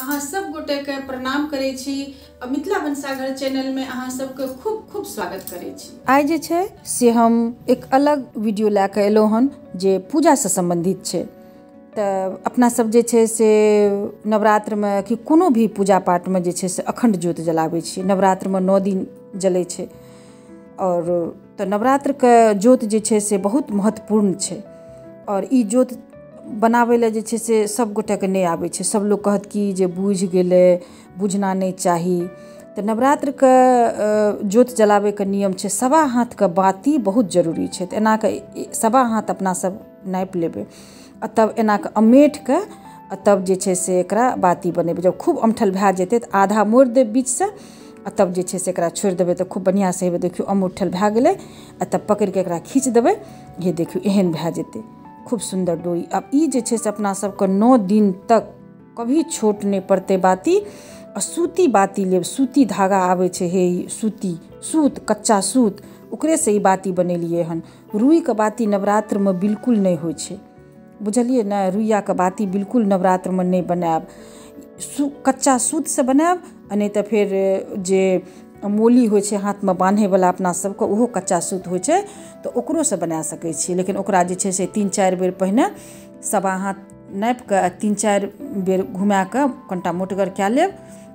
अहाँ सब गोटे के प्रणाम करै छी। आ मिथिला भनसाघर चैनल में अहाँ सबके खूब खूब स्वागत करै छी। आइ जे छै, से हम एक अलग वीडियो लए कऽ एलहुँ हन, जे पूजासँ सम्बन्धित छै। तऽ अपना सब जे छै, से नवरात्रमे कि कोनो भी पूजा पाठमे जे छै, से अखण्ड ज्योति जलाबै छी। नवरात्रमे नओ दिन जलै छै। और, तऽ नवरात्रके ज्योति जे छै, से बहुत महत्वपूर्ण छै। और ई ज्योति बनाबै लए जे छै से सब गोटेके नहि आबै छै। सब लोग कहत कि जे बुझि गेलै, बुझना नहि चाही। तऽ नवरात्रके ज्योति जलाबैके नियम छै सवा हाथके बाती बहुत ज़रूरी छै। तऽ एना कऽ सवा हाथ अपना सब नापि लेबै। आ तब एना कऽ अमेठ कऽ आ तब जे छै से एकरा बाती बनेबै। जब खूब अमठल भए जेतै तऽ आधा मोड़ि देब बीचसँ, आ तब जे छै से एकरा छोड़ि देबै तऽ खूब बढ़िआँसँ हेबै। देखियौ, अमूठल भए गेलै, आ तब पकड़ि कऽ एकरा खींच देबै। हे देखियौ, एहन भए जेतै। आब ई जे छै से अपना सबके नओ दिन तक कभी छोट नहि पड़तै बाती, आ सूती बाती लेब, सूती धागा आबै छै, हे, सूती सूत, कच्चा सूत ओकरेसँ ई बाती बनेलियै हन। रुइके बाती नवरात्रमे बिल्कुल नहि होइ छै। बुझलियै ने रुइयाके बाती बिल्कुल नवरात्रमे नहि बनायब। सू, कच्चा सूतसँ बनायब, आ नहि तऽ फेर जे मोली होइ छै, हाथमे बान्हैवला अपना सबके, ओहो कच्चा सूत होइ छै, तऽ ओकरोसँ बना सकै छी। लेकिन ओकरा जे छै से तीन चारि बेर पहिने सवा हाथ नापि कऽ तीन चारि बेर घुमा कऽ कनिटा मोटगर कए लेब,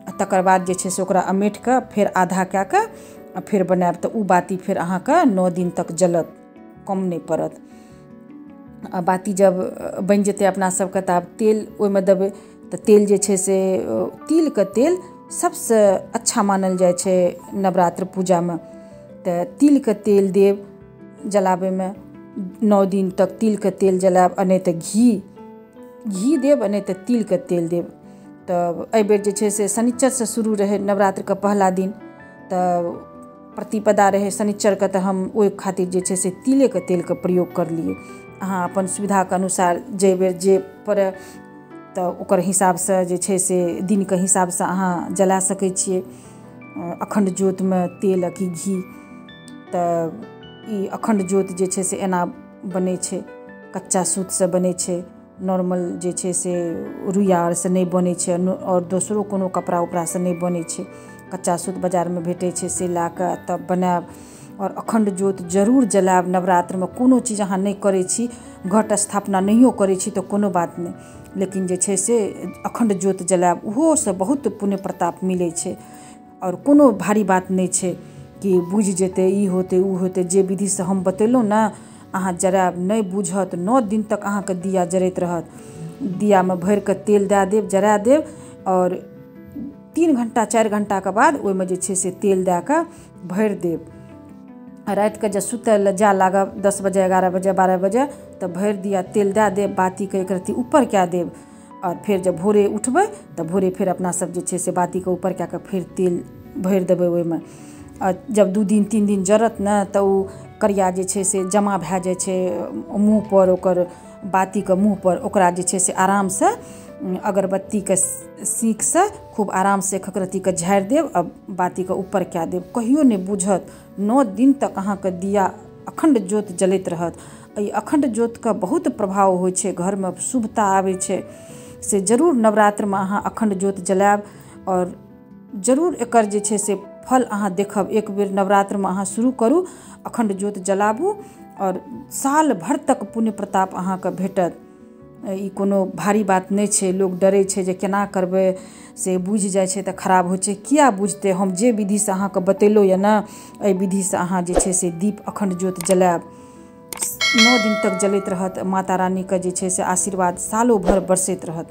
आ तकर बाद जे छै से ओकरा अमेठ कऽ फेर आधा कए कऽ आ फेर बनायब। तऽ ओ बाती फेर अहाँके नओ दिन तक जलत, कम नहि पड़त। आ बाती जब बनि जेतै अपना सबके, तऽ आब तेल ओहिमे देबै, तऽ तेल जे छै से तिलके तेल सबसँ अच्छा मानल जाइ छै नवरात्र पूजामे। तऽ तिलके तेल देब जलाबैमे, नओ दिन तक तिलके तेल जलायब आ नहि घी घी देब आ नहि तऽ तिलके तेल देब। तऽ एहिबेर जे छै से शुरू रहै नवरात्रके पहिला दिन। तऽ प्रतिपदा रहै शनिचरके तऽ हम ओहि खातिर जे छै से तिलेके तेलके प्रयोग करलियै। अहाँ अपन सुविधाके अनुसार, जाहि बेर जे पड़य तऽ ओकर हिसाबसँ जे छै से दिनके हिसाबसँ अहाँ जला सकै छियै। अखण्ड ज्योतिमे तेल आ कि घी, तऽ ई अखण्ड ज्योति जे छै से एना बनै छै, कच्चा सूतसँ बनै छै, नॉर्मल जे छै से रुइया आरसँ नहि बनै छै आओर दोसरो कोनो कपड़ा उपड़ासँ नहि बनै छै। कच्चा सूत बाजारमे भेटै छै से लए तब बनायब। आओर अखण्ड ज्योति ज़रूर जलायब। नवरात्रमे कोनो चीज़ अहाँ नहि करै छी, घट स्थापना नहियो करै छी तऽ कोनो बात नहि। लेकिन जे छै से अखण्ड ज्योति जलायब ओहोसँ बहुत पुण्य प्रताप मिलै छै। आओर कोनो भारी बात नहि छै कि बुझि जेतै, ई होतै ओ होतै, जे विधिसँ हम बतेलहुँ ने, अहाँ जरायब, नहि बुझत नओ दिन तक अहाँके दिया जरैत रहत। दियामे भरिकऽ तेल दए देब, जरा देब आओर तीन घण्टा चारि घण्टाके बाद ओहिमे जे छै से तेल दए कऽ भरि रातिके जे सुतय लए जाय लागब, दस बजे, एगारह बजे, बारह बजे, तऽ भरि दिया तेल दए देब, बातीके एक रत्ती ऊपर कए देब। आओर फेर जब भोरे उठबै, तऽ भोरे फेर अपना सब जे छै से बातीके ऊपर कए फेर तेल भरि देबै ओहिमे। आ जब दू दिन, तीन दिन जरत ने, तऽ ओ करिया जे छै से जमा भए जाइ छै मुँहपर ओकर बातीके मुँहपर ओकरा जे छै से अगरबत्तीके सीखसँ खूब आरामसँ एक रत्तीके झाड़ि देब आ बातीके ऊपर कए देब। कहियो नहि बुझत, नओ दिन तक अहाँके दिया अखण्ड ज्योति जलैत रहत। ई अखण्ड ज्योतिके बहुत प्रभाव होइ छै, घरमे शुभता आबै छै। से ज़रूर नवरात्रमे अहाँ अखण्ड ज्योति जलायब आओर ज़रूर एकर जे छै से फल अहाँ देखब। एक बेर नवरात्रमे अहाँ शुरू करू, अखण्ड ज्योति जलाबू आओर साल भरि तक पुण्य प्रताप अहाँके भेटत। ई कोनो भारी बात नहि छै, लोक डरै छै जे केना करबै, से बुझि जाइ छै तऽ खराब होइ छै। किया बुझतै हम जे विधिसँ अहाँके बतेलहुँ यऽ ने, एहि विधिसँ अहाँ जे छै से दीप अखण्ड ज्योत जलायब। नओ दिन तक जलैत रहत, माता रानीके जे छै से आशीर्वाद सालो भर बरसैत रहत।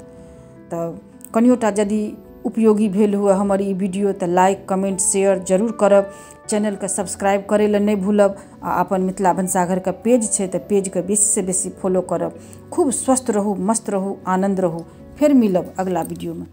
तऽ कनियोटा यदि उपयोगी भेल हुए हमर ई वीडियो तो लाइक कमेंट शेयर ज़रूर करब। चैनलके सब्सक्राइब करै लए नहि भूलब आ अपन मिथिला भनसाघरके पेज छै तऽ पेजके बेसीसँ बेसी फॉलो करब। खूब स्वस्थ रहू, मस्त रहू आनंद रहू। फिर मिलब अगला वीडियोमे।